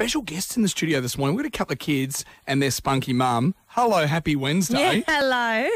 special guests in the studio this morning. We've got a couple of kids and their spunky mum. Hello, happy Wednesday. Yeah, hello.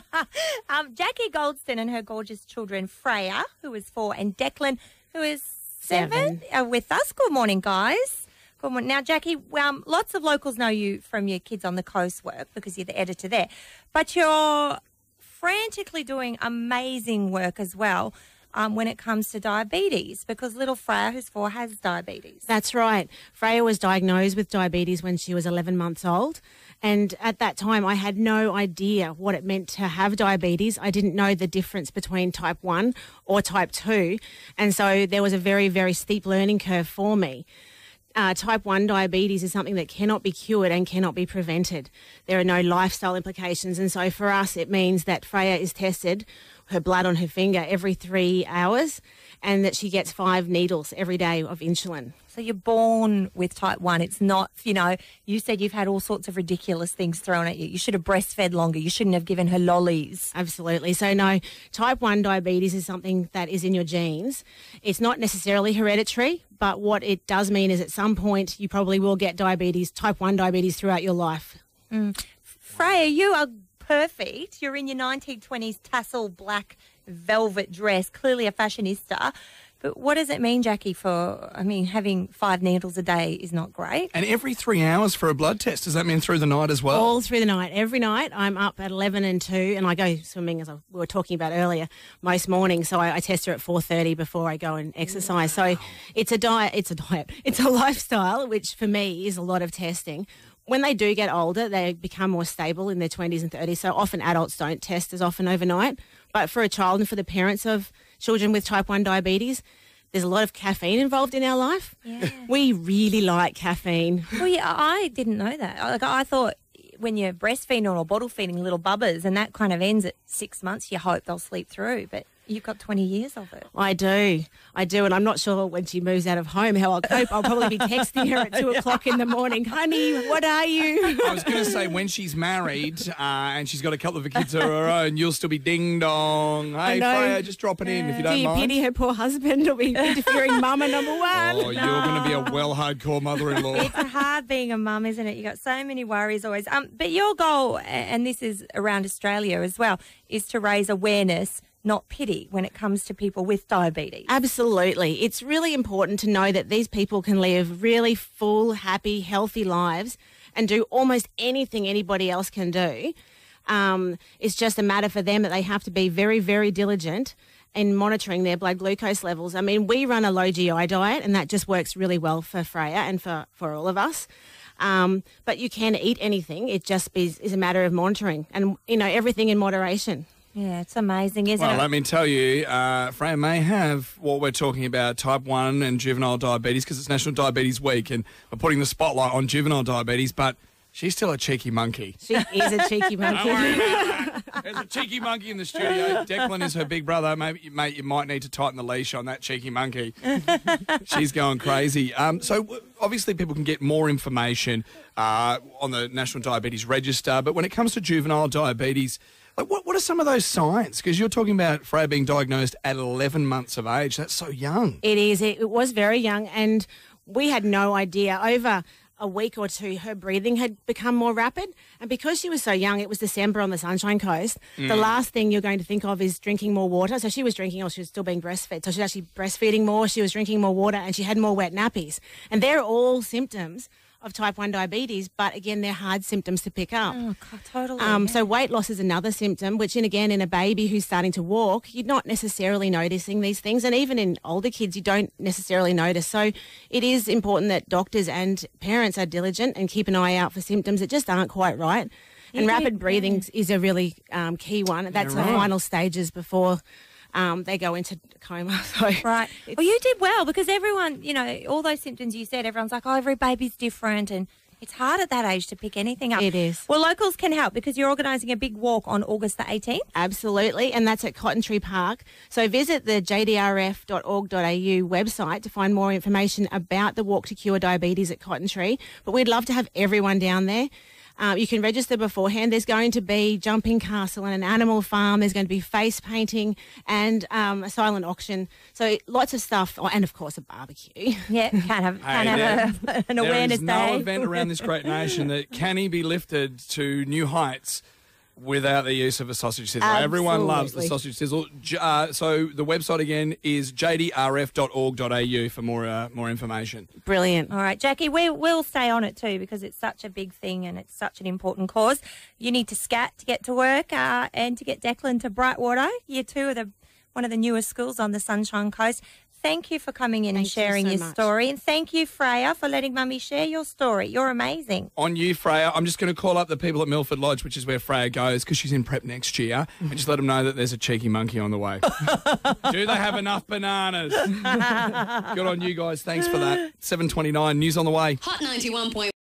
um, Jackie Goldston and her gorgeous children, Freya, who is four, and Declan, who is seven, Seven. are with us. Good morning, guys. Good morning. Now, Jackie, um, lots of locals know you from your Kids on the Coast work because you're the editor there, but you're frantically doing amazing work as well. Um, when it comes to diabetes, because little Freya, who's four, has diabetes. That's right. Freya was diagnosed with diabetes when she was 11 months old. And at that time, I had no idea what it meant to have diabetes. I didn't know the difference between type 1 or type 2. And so there was a very, very steep learning curve for me. Uh, type 1 diabetes is something that cannot be cured and cannot be prevented. There are no lifestyle implications. And so for us, it means that Freya is tested, her blood on her finger every three hours, and that she gets five needles every day of insulin. So you're born with type 1. It's not, you know, you said you've had all sorts of ridiculous things thrown at you. You should have breastfed longer. You shouldn't have given her lollies. Absolutely. So, no, type 1 diabetes is something that is in your genes. It's not necessarily hereditary, but what it does mean is at some point you probably will get diabetes, type 1 diabetes throughout your life. Mm. Freya, you are perfect. You're in your 1920s tassel black velvet dress, clearly a fashionista. But what does it mean, Jackie, for, I mean, having five needles a day is not great. And every three hours for a blood test. Does that mean through the night as well? All through the night. Every night I'm up at 11 and 2 and I go swimming as I, we were talking about earlier most mornings. So I, I test her at 4.30 before I go and exercise. So it's a diet, it's a diet, it's a lifestyle, which for me is a lot of testing. When they do get older, they become more stable in their 20s and 30s. So often adults don't test as often overnight. But for a child and for the parents of children with type 1 diabetes, there's a lot of caffeine involved in our life. Yeah. We really like caffeine. Well, yeah, I didn't know that. Like, I thought when you're breastfeeding or bottle feeding little bubbers and that kind of ends at six months, you hope they'll sleep through. But you've got 20 years of it. I do. I do. And I'm not sure when she moves out of home how I'll cope. I'll probably be texting her at two o'clock in the morning. Honey, what are you? I was going to say when she's married uh, and she's got a couple of kids of her own, you'll still be ding dong. Hey, know. Freya, just drop it in if you don't don't you mind. pity her poor husband or be interfering mama number one? Oh, you're going to be a well hardcore mother-in-law. It's hard being a mum, isn't it? You've got so many worries always. Um, but your goal, and this is around Australia as well, is to raise awareness, not pity, when it comes to people with diabetes. Absolutely. It's really important to know that these people can live really full, happy, healthy lives and do almost anything anybody else can do. Um, it's just a matter for them that they have to be very, very diligent in monitoring their blood glucose levels. I mean, we run a low GI diet, and that just works really well for Freya and for, for all of us. Um, but you can eat anything. It just is, is a matter of monitoring and, you know, everything in moderation. Yeah, it's amazing, isn't Well, it? let me tell you, uh, Freya may have what we're talking about, type 1 and juvenile diabetes, because it's National Diabetes Week, and we're putting the spotlight on juvenile diabetes, but she's still a cheeky monkey. She is a cheeky monkey. There's a cheeky monkey in the studio. Declan is her big brother. Maybe, mate, you might need to tighten the leash on that cheeky monkey. She's going crazy. Um, so obviously, people can get more information uh, on the National Diabetes Register. But when it comes to juvenile diabetes, like what, what are some of those signs? Because you're talking about Freya being diagnosed at 11 months of age. That's so young. It is. It, it was very young, and we had no idea. Over a week or two, her breathing had become more rapid. And because she was so young, it was December on the Sunshine Coast. The mm. last thing you're going to think of is drinking more water. So she was drinking, or she was still being breastfed. So she was actually breastfeeding more. She was drinking more water, and she had more wet nappies. And they're all symptoms of type 1 diabetes, but again, they're hard symptoms to pick up. Oh, God, totally. Um, yeah. So weight loss is another symptom, which in again in a baby who's starting to walk, you're not necessarily noticing these things, and even in older kids, you don't necessarily notice. So it is important that doctors and parents are diligent and keep an eye out for symptoms that just aren't quite right. And Yeah, rapid yeah. breathing is a really um, key one. That's the right. final stages before um, they go into coma. So Right. Well, you did well because everyone, you know, all those symptoms you said, everyone's like, oh, every baby's different. And it's hard at that age to pick anything up. It is. Well, locals can help because you're organising a big walk on August the 18th. Absolutely, and that's at Cotton Tree Park. So visit the jdrf.org.au website to find more information about the Walk to Cure Diabetes at Cotton Tree. But we'd love to have everyone down there. Um, you can register beforehand. There's going to be jumping castle and an animal farm. There's going to be face painting and um, a silent auction. So lots of stuff. Oh, and of course a barbecue. Yeah, can't have, can't Hey, have a, an There awareness is no day. event around this great nation that can he be lifted to new heights without the use of a sausage sizzle. Everyone loves the sausage sizzle. Uh, so the website again is jdrf.org.au for more uh, more information. Brilliant. All right, Jackie, we will stay on it too because it's such a big thing and it's such an important cause. You need to scat to get to work uh, and to get Declan to Brightwater. Year two of the one of the newest schools on the Sunshine Coast. Thank you for coming in and Thank you sharing so your much. story, and thank you, Freya, for letting Mummy share your story. You're amazing. On you, Freya. I'm just going to call up the people at Milford Lodge, which is where Freya goes, because she's in prep next year, and just let them know that there's a cheeky monkey on the way. Do they have enough bananas? Good on you guys. Thanks for that. 7:29 news on the way. Hot 91.1.